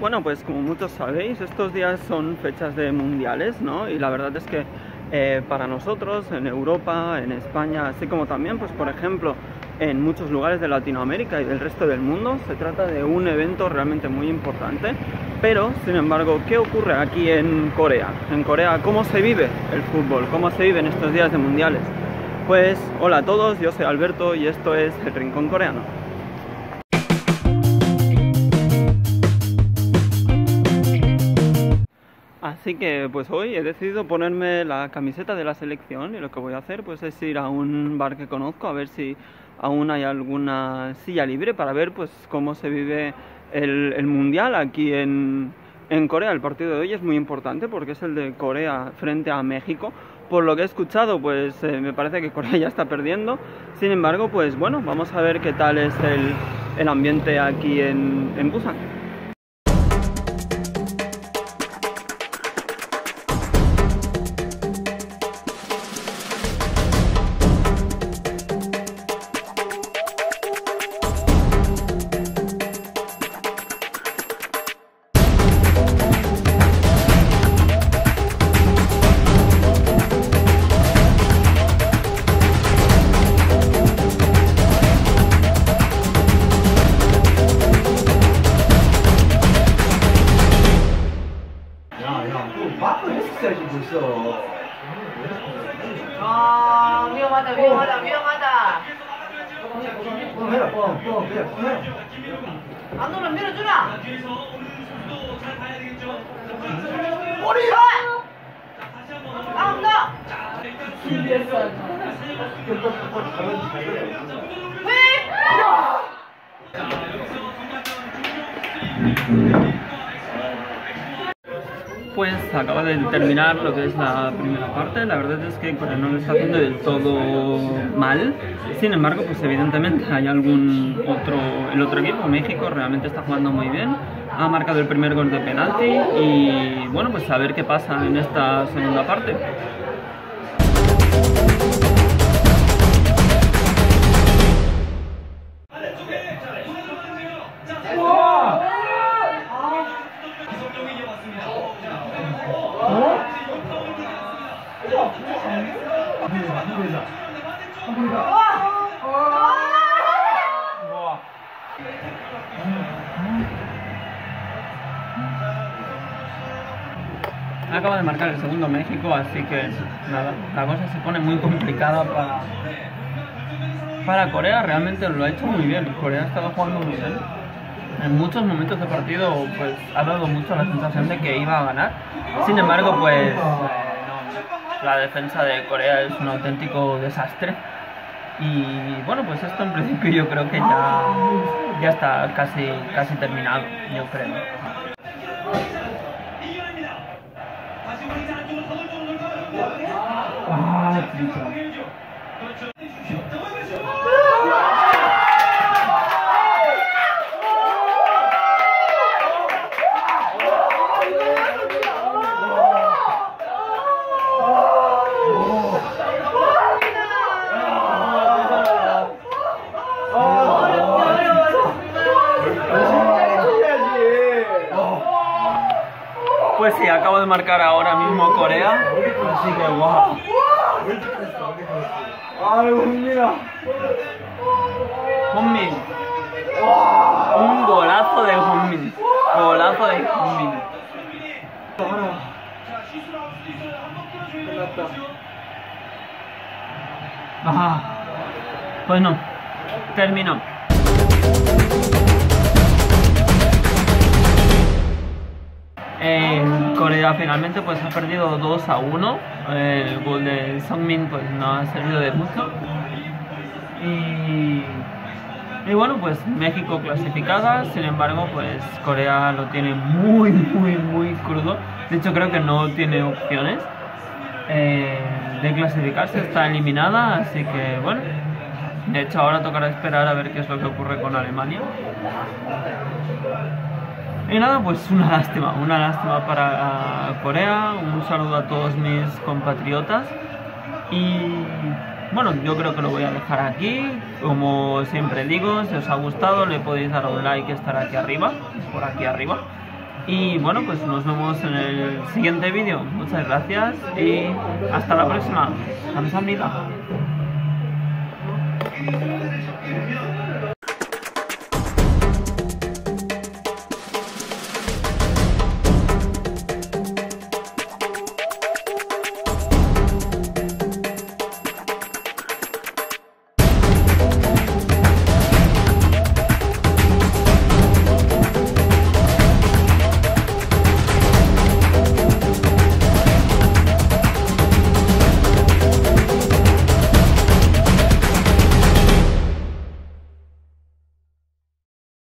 Bueno, pues como muchos sabéis, estos días son fechas de mundiales, ¿no? Y la verdad es que eh, para nosotros en Europa, en España, así como también, pues por ejemplo, en muchos lugares de Latinoamérica y del resto del mundo, se trata de un evento realmente muy importante. Pero, sin embargo, ¿qué ocurre aquí en Corea? En Corea, ¿cómo se vive el fútbol? ¿Cómo se vive estos días de mundiales? Pues hola a todos, yo soy Alberto y esto es El Rincón Coreano. Así que pues hoy he decidido ponerme la camiseta de la selección y lo que voy a hacer pues es ir a un bar que conozco a ver si aún hay alguna silla libre para ver pues cómo se vive el, mundial aquí en, Corea. El partido de hoy es muy importante porque es el de Corea frente a México. Por lo que he escuchado, pues eh, me parece que Corea ya está perdiendo. Sin embargo, pues bueno, vamos a ver qué tal es el, ambiente aquí en, en Busan. 아 위험하다 위험하다 위험하다. 뻥 해라 뻥, 뻥 그래 뻥 해라 안 오면 밀어주라. 꼬리야! 너 Pues acaba de terminar lo que es la primera parte. La verdad es que Corea no lo está haciendo del todo mal. Sin embargo, pues evidentemente hay algún otro, el otro equipo, México, realmente está jugando muy bien. Ha marcado el primer gol de penalti y bueno, pues a ver qué pasa en esta segunda parte. Acaba de marcar el segundo México, así que nada, la cosa se pone muy complicada para, para Corea. Realmente lo ha hecho muy bien. Corea ha estado jugando muy bien. En muchos momentos de partido pues ha dado mucho la sensación de que iba a ganar. Sin embargo, pues la defensa de Corea es un auténtico desastre. Y bueno, pues esto en principio yo creo que ya, ya está casi, casi terminado, yo creo. Pues sí, acabo de marcar ahora mismo Corea. 아유 흥민아 Honmin. Un golazo de Honmin. Golazo de Honmin. 하나 끝났다 Ajá. Pues no. Terminó. Eh, Corea finalmente pues ha perdido 2 a 1. El gol de Songmin pues no ha servido de mucho. Y, bueno, pues México clasificada, sin embargo pues Corea lo tiene muy, muy, muy crudo. De hecho creo que no tiene opciones eh, de clasificarse, está eliminada, así que bueno. De hecho ahora tocará esperar a ver qué es lo que ocurre con Alemania. Y nada, pues una lástima, una lástima para uh, Corea, un saludo a todos mis compatriotas y bueno, yo creo que lo voy a dejar aquí, como siempre digo, si os ha gustado le podéis dar un like, estar aquí arriba, por aquí arriba, Y bueno, pues nos vemos en el siguiente vídeo. Muchas gracias y hasta la próxima. 감사합니다.